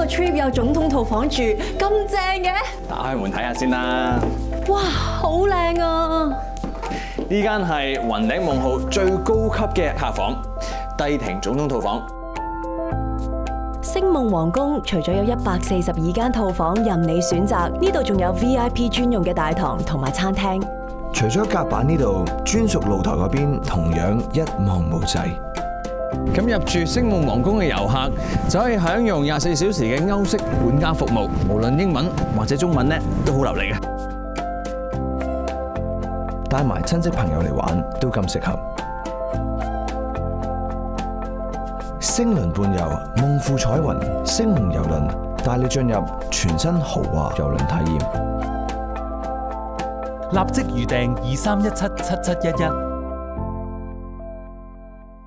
个 trip 有总统套房住咁正嘅，打开门睇下先啦。哇，好靓啊！呢间系云顶梦号最高级嘅客房——帝庭总统套房。星梦皇宫除咗有一百四十二间套房任你选择，呢度仲有 VIP 专用嘅大堂同埋餐厅。除咗甲板呢度，专属露台嗰边同样一望无际。咁入住星梦皇宫嘅游客就可以享用廿四小时嘅欧式管家服务，无论英文或者中文咧都好流利嘅。带埋亲戚朋友嚟玩都咁适合。星轮伴游，梦富彩云，星梦游轮带你进入全新豪华游轮体验。立即预订二三一七七七一一。